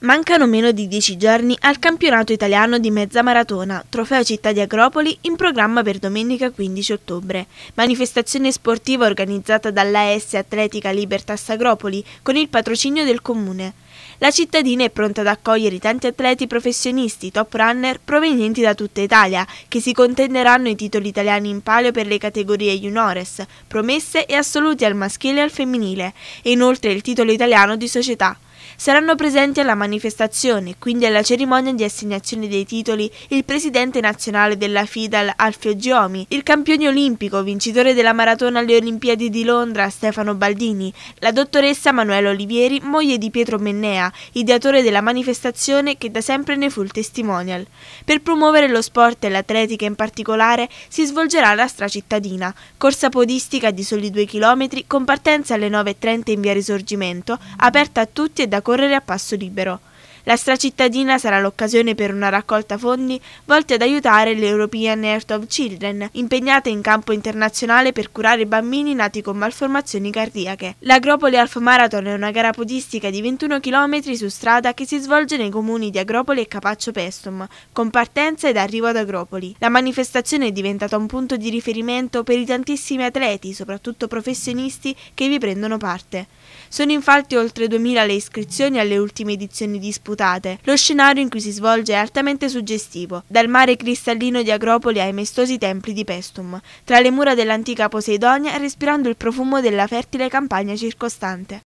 Mancano meno di dieci giorni al campionato italiano di mezza maratona, Trofeo Città di Agropoli, in programma per domenica 15 ottobre. Manifestazione sportiva organizzata dall'AS Atletica Libertas Agropoli con il patrocinio del comune. La cittadina è pronta ad accogliere i tanti atleti professionisti, top runner provenienti da tutta Italia, che si contenderanno i titoli italiani in palio per le categorie juniores, promesse e assoluti al maschile e al femminile, e inoltre il titolo italiano di società. Saranno presenti alla manifestazione, quindi alla cerimonia di assegnazione dei titoli, il presidente nazionale della FIDAL Alfio Giomi, il campione olimpico, vincitore della maratona alle Olimpiadi di Londra Stefano Baldini, la dottoressa Manuela Olivieri, moglie di Pietro Mennea, ideatore della manifestazione che da sempre ne fu il testimonial. Per promuovere lo sport e l'atletica in particolare si svolgerà la stracittadina, corsa podistica di soli due chilometri con partenza alle 9.30 in via Risorgimento, aperta a tutti e da correre a passo libero. La stracittadina sarà l'occasione per una raccolta fondi volte ad aiutare l'European Heart of Children, impegnata in campo internazionale per curare bambini nati con malformazioni cardiache. L'Agropoli Half Marathon è una gara podistica di 21 km su strada che si svolge nei comuni di Agropoli e Capaccio Pestum, con partenza ed arrivo ad Agropoli. La manifestazione è diventata un punto di riferimento per i tantissimi atleti, soprattutto professionisti, che vi prendono parte. Sono infatti oltre 2000 le iscrizioni alle ultime edizioni disputate. Lo scenario in cui si svolge è altamente suggestivo, dal mare cristallino di Agropoli ai maestosi templi di Pestum, tra le mura dell'antica Poseidonia respirando il profumo della fertile campagna circostante.